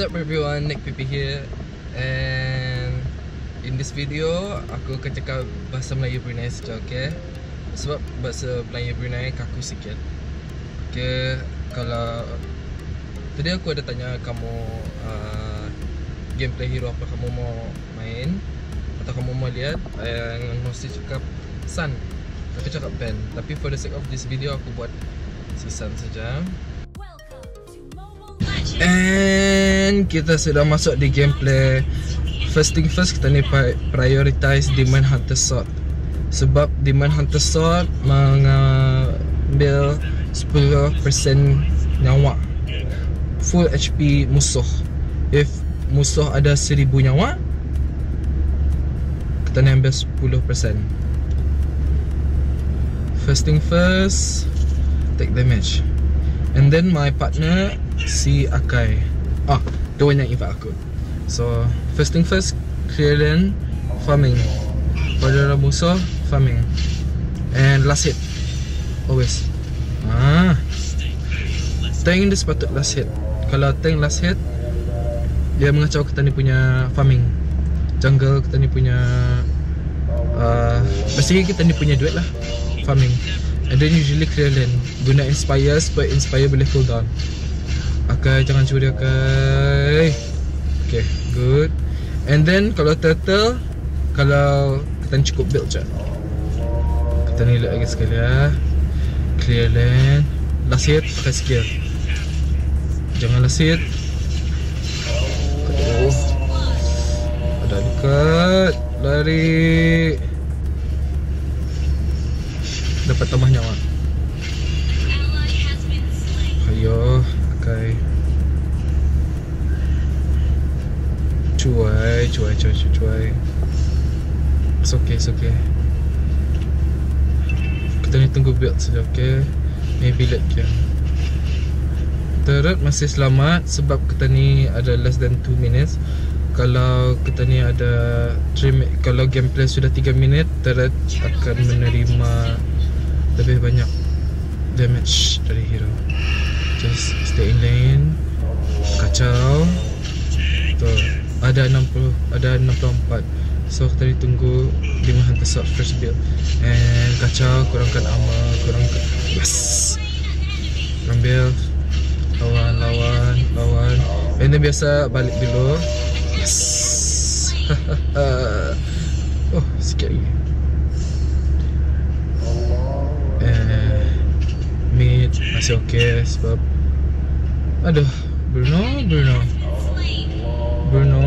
What's up everyone, Nick Pipi here. And In this video, aku akan cakap bahasa Melayu Brunei saja, okay? Sebab bahasa Melayu Brunei kaku sikit. Okay, kalau Tadi aku ada tanya kamu uh, Gameplay hero apa kamu mau main? Atau kamu mau lihat? Yang mesti cakap Sun. Aku cakap Ben. Tapi for the sake of this video, aku buat si Sun saja And kita sudah masuk di gameplay. First thing first kita ni prioritize Demon Hunter Sword. Sebab Demon Hunter Sword mengambil 10% nyawa. Full HP musuh. If musuh ada 1000 nyawa Kita ni ambil 10% First thing first Take damage. And then my partner Si Akai. Ah, dia banyak invite aku. So, first thing first Clear land Farming. Pada musuh Farming. And last hit. Always. Ah, Tank dia sepatut last hit. Kalau tank last hit Dia mengacau kita ni punya Farming. Jungle kita ni punya uh, Basically kita ni punya duit lah Farming. And then usually clear land Guna inspire supaya inspire boleh cool down Akai jangan curi Akai. Okay good. And then kalau turtle Kalau kita cukup build je. Kita ni lagi sekali ya. Clear land. Last hit pakai skill. Jangan last hit. Aduh. Ada dekat. Lari. Dapat tambah nyawa. Ayo Okay Cuai Cuai cuai cuai cuai. It's okay it's okay. Kita ni tunggu build saja okay? Maybe let je Turret masih selamat Sebab kita ni ada less than 2 minutes. Kalau kita ni ada 3 kalau gameplay sudah 3 minit turret akan menerima lebih banyak damage dari hero just stay in lane. Kacau. Tu ada 60 ada 64 so kita tunggu 5 hunter sword first build. And kacau kurangkan armor kurangkan yes. Build. Lawan lawan lawan. Then biasa balik dulu. Yes. Oh sikit lagi okey sebab aduh Bruno Bruno. Bruno.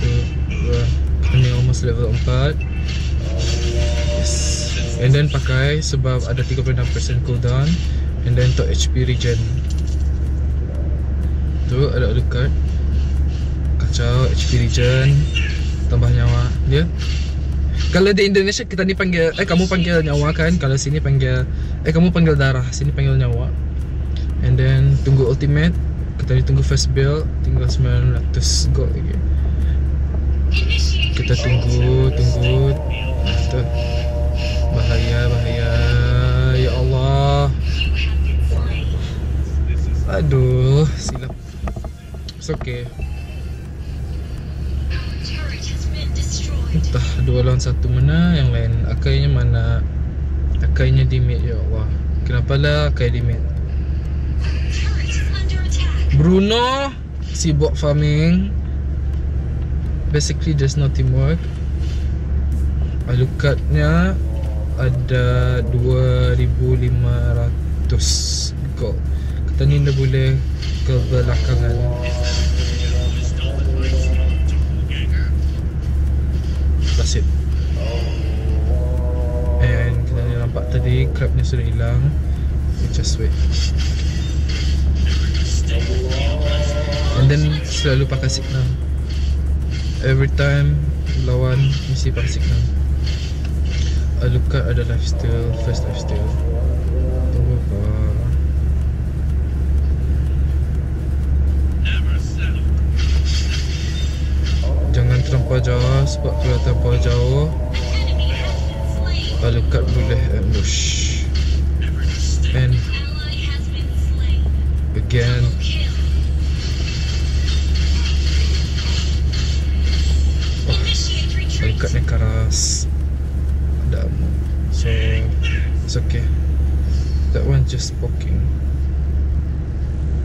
Tu kita ni almost level 4 yes. And then pakai sebab ada 36% cooldown. And then untuk HP regen. Tu ada dekat. Kacau HP regen. Tambah nyawa dia kalau di Indonesia kita ni panggil Eh kamu panggil nyawa kan? Kalau sini panggil Eh kamu panggil darah Sini panggil nyawa. And then Tunggu ultimate Kita ni tunggu first build Tinggal 900 gold lagi. Kita tunggu Tunggu nah. Bahaya Bahaya. Ya Allah. Aduh Silap. It's okay Entah dua lawan satu mana Yang lain Akainya mana Akainya di mid Ya Allah Kenapa lah Akai di mid Bruno Sibuk farming. Basically there's no teamwork. Alucardnya Ada 2500 gold Kita ni dah boleh Ke belakangan nampak tadi Crab ni sudah hilang. We just wait. And then selalu pakai signal. Every time lawan mesti pakai signal. Alucard ada lifesteal First apa? Jangan terlampau jauh Sebab kalau terlampau jauh Alucard boleh eh, Anush And Again. Oh Alucard ni keras. Ada ammo So It's okay. That one just poking.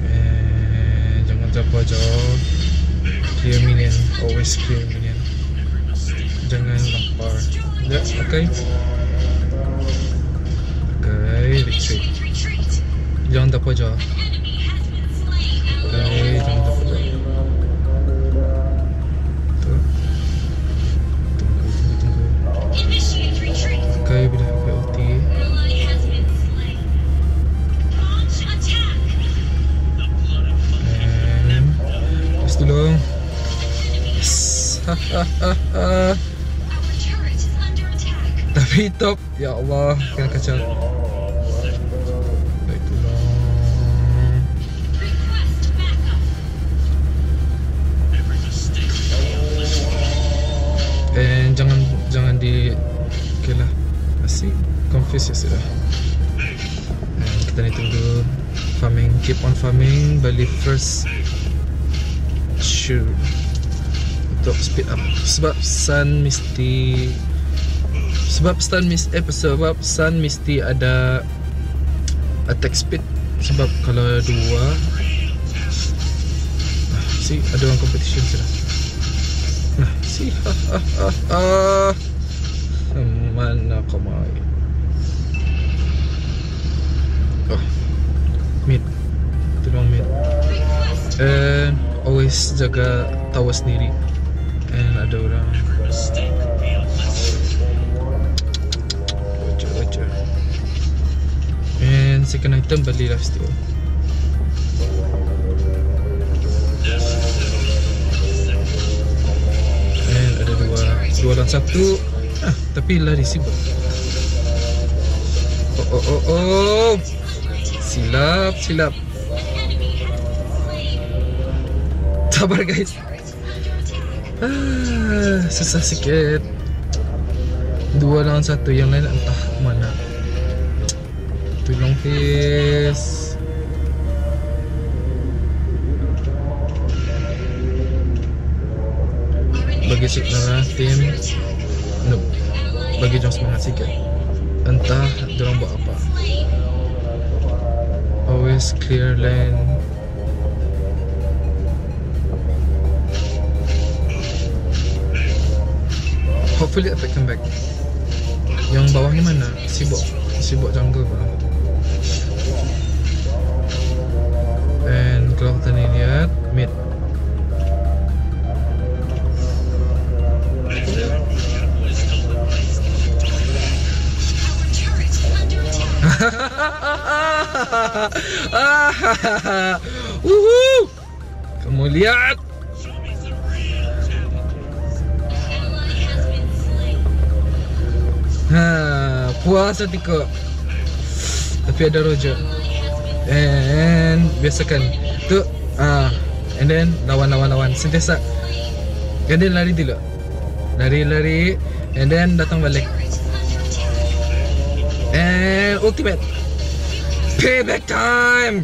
And Jangan terpajar jauh Clear minion Always clear minion Okay. Okay, retreat. Ilan da pođa. Tapi top Ya Allah Kena kacau. Baik tolong And jangan Jangan di Okay lah. Asyik Confuse ya sudah. And kita ni tunggu Farming. Keep on farming Balik first Sure Untuk speed up. Sebab Sun mesti Sebab Sun mesti Eh sebab Sun mesti ada Attack speed. Sebab kalau dua ah, See ada orang competition sudah Nah see ha ha ha ha Mana kau main? Oh Mid. Tolong mid. And always jaga tower sendiri. And ada orang second item beli lifesteal And ada dua Dua lawan satu. Ah, Tapi lari sibuk Oh oh oh oh. Silap silap. Sabar guys. Ah, Susah sikit. Dua lawan satu Yang lain entah mana Tolong please Bagi signal lah Tim Nope Bagi jom semangat sikit. Entah Diorang buat apa. Always clear lane. Hopefully attack come back. Yang bawah ni mana? Sibuk. Sibuk jungle pula Mid Woohoo! Kamu lihat Ha, puas hati. Tapi ada roja. And biasakan. Tu ah and then lawan lawan lawan sentiasa. And then lari dulu. Lari lari and then datang balik. And ultimate. Payback time.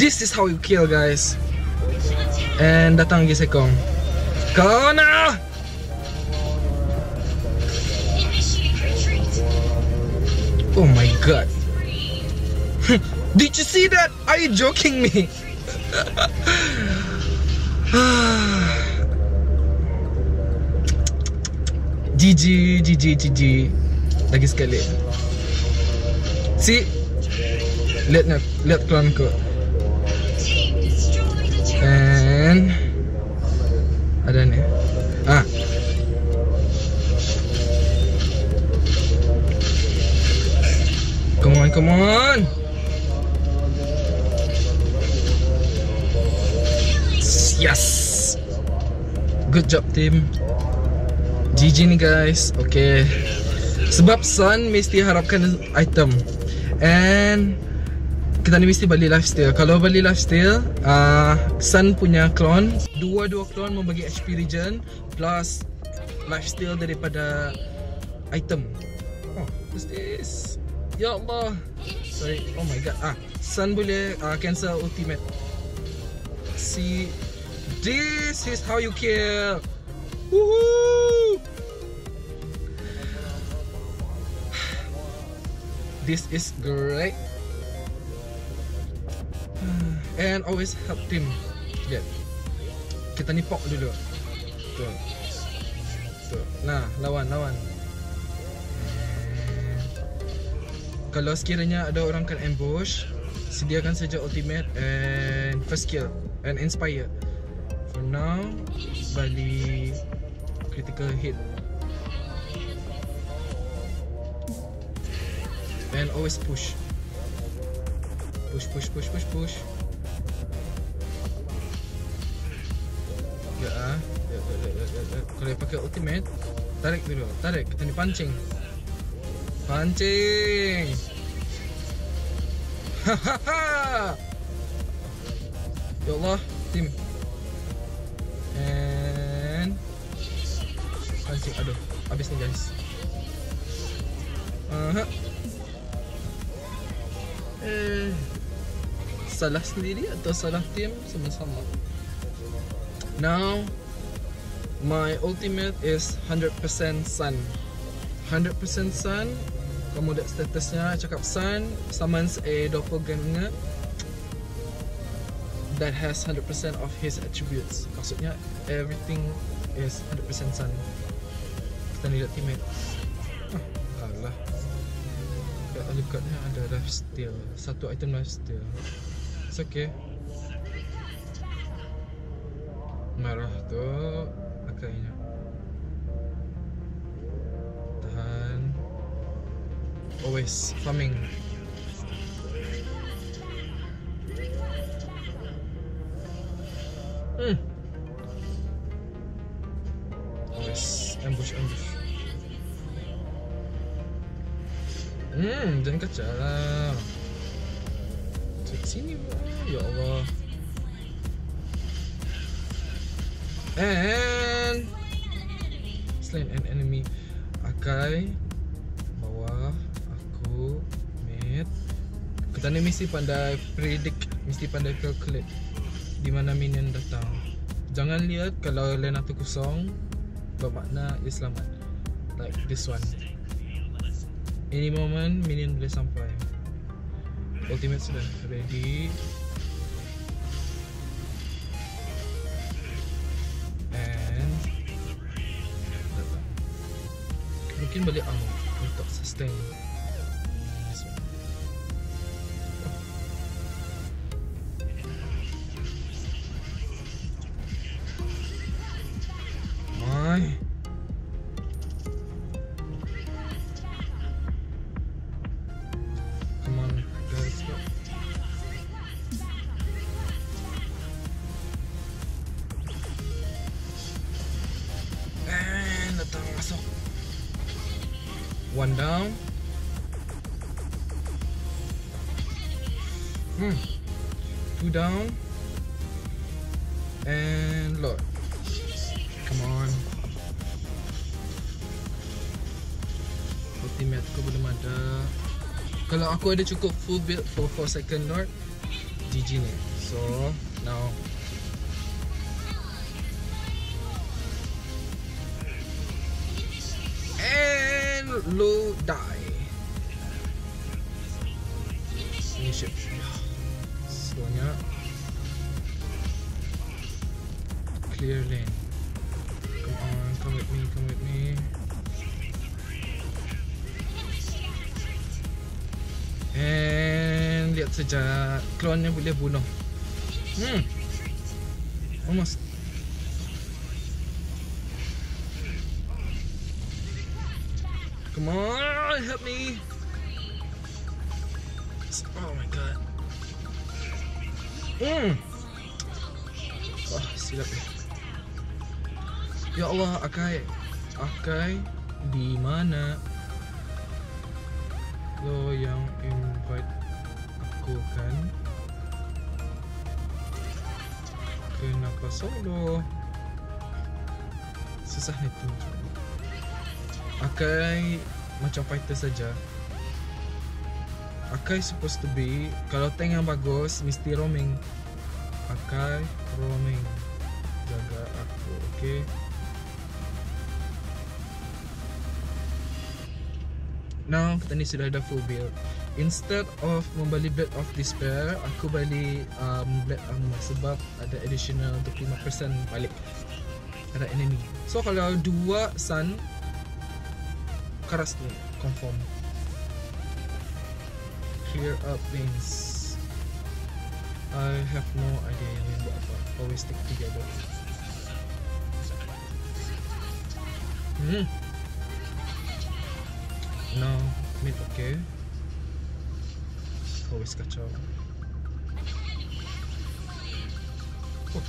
This is how you kill guys. And datang lagi sekong. Kau na! Oh my god. Did you see that? Are you joking me? GG, GG, GG. Lagi sekali. See? Lihat nak, lihat clan ko. And ada ni. Ah. Come on, come on. Good job team. GG ni guys. Okay. Sebab Sun mesti harapkan item. And kita ni mesti beli lifesteal. Kalau beli lifesteal, uh, Sun punya clone, dua-dua clone membagi HP regen plus lifesteal daripada item. Oh, what's this? Ya Allah. Sorry. Oh my god. Ah, Sun boleh uh, cancel ultimate. See, this is how you kill. This is great. And always help team. Lihat Kita nipok dulu. Tuh Tuh Nah lawan lawan. Kalau sekiranya ada orang kan ambush Sediakan saja ultimate and first kill And inspire now Bali Critical hit. And always push. Push push push push push. Ya ah. Kalau dia pakai ultimate Tarik dulu. Tarik Kita ni pancing. Pancing! Hahaha Ya Allah Tim And Pancing Aduh. Habis ni guys. Aha. Eh Salah sendiri atau salah tim Sama-sama. Now My ultimate is 100% sun. 100% sun Kamu lihat statusnya Cakap sun Summons a doppelganger That has 100% of his attributes. Maksudnya Everything is 100% sun. Kita lihat teammate. Ah, Alah. Kat alucardnya ada life steal. Satu item life steal. It's okay. Merah tu Pakainya Tahan. Always farming mucho antes. Hmm jangan kacau lah. Di sini, ya Allah. And slain an enemy. Akai bawah aku mid. Kita ni mesti pandai predict, mesti pandai calculate di mana minion datang. Jangan lihat kalau lane aku kosong, Bermakna dia selamat. Like this one. Any moment Minion boleh sampai. Ultimate sudah. Ready. And Mungkin balik armor Untuk sustain Hmm. Two down. And look. Come on. Ultimate aku belum ada. Kalau aku ada cukup full build for 4 second Lord GG ni. So Now. And low die shit Slownya Clear lane Come on, come with me, come with me. And lihat saja Klonnya boleh bunuh. Hmm. Almost. Come on, help me Hmm. Wah, silap ya Ya Allah, Akai. Akai Di mana? Lo yang invite aku kan? Kenapa solo? Susah ni tu. Akai Macam fighter saja Akai supposed to be Kalau tank yang bagus Mesti roaming. Akai roaming. Jaga aku Okay now kita ni sudah ada full build. Instead of membeli Blade of Despair aku beli um, Blade Armor sebab ada additional 25% balik. Ada enemy. So kalau dua sun keras ni confirm clear up things I have no idea ni buat apa always stick together hmm No, mid okay. Always kacau. Oh.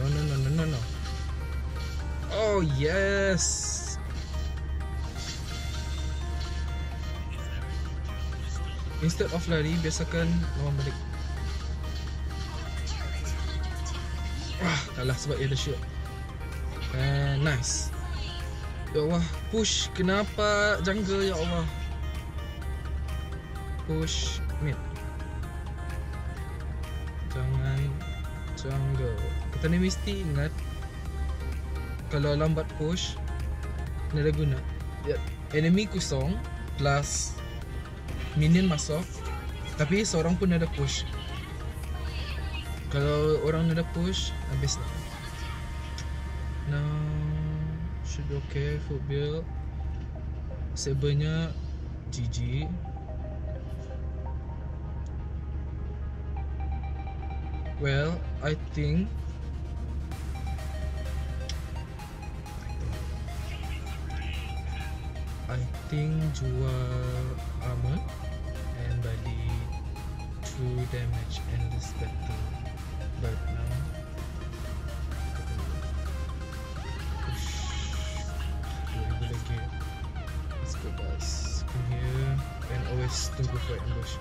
No, no, no, no, no, no. Oh, yes. Instead of lari, biasakan lawan balik. Ah, kalah sebab dia ada shield. And nice. Ya Allah, push. Kenapa jungle ya Allah? Push mid. Jangan jungle. Kita ni mesti ingat kalau lambat push ni ada guna. Ya, enemy kosong plus minion masuk tapi seorang pun ada push. Kalau orang ada push habis lah. Now should be okay food bill Sabernya GG Well, I think I think jual armor and bali true damage in this battle but now always tunggu for ambush.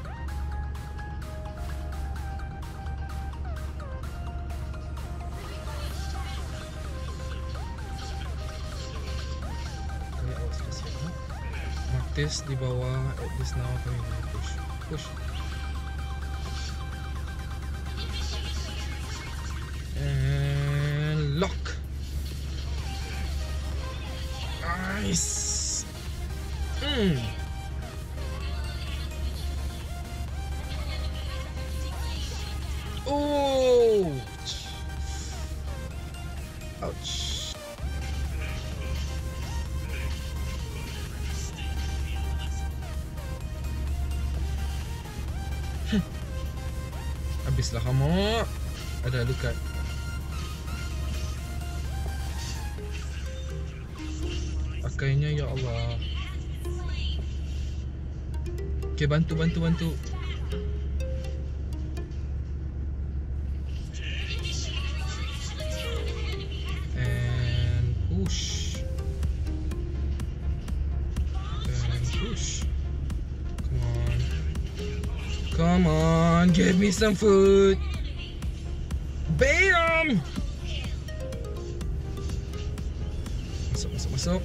Kali awas di sini. Martis di bawah at this now kami push. Push. And lock. Nice. Hmm. Ouch. Kamu. Ada luka. Pakainya ya Allah. Okay, bantu bantu bantu. Come on, give me some food. Bam! Masuk, masuk, masuk.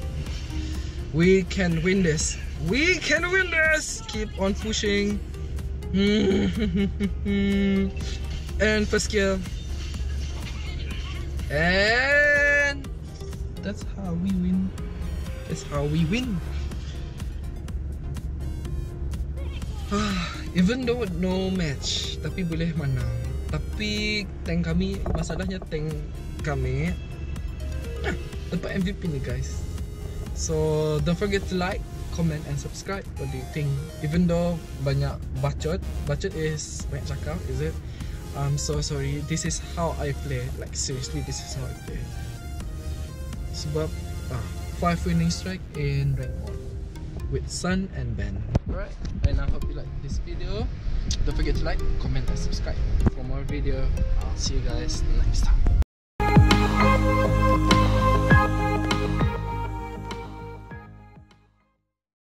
We can win this. We can win this. Keep on pushing. and first kill. And that's how we win. That's how we win. Ah. Even though no match Tapi boleh menang. Tapi tank kami Masalahnya tank kami ah, Dapat MVP ni guys. So don't forget to like Comment and subscribe. What do you think? Even though banyak bacot Bacot is banyak cakap Is it? I'm so sorry. This is how I play. Like seriously this is how I play. Sebab ah, 5 winning strike in rank 1 With Sun and Ben Alright, and I hope you like this video. Don't forget to like, comment and subscribe for more video. I'll see you guys next time.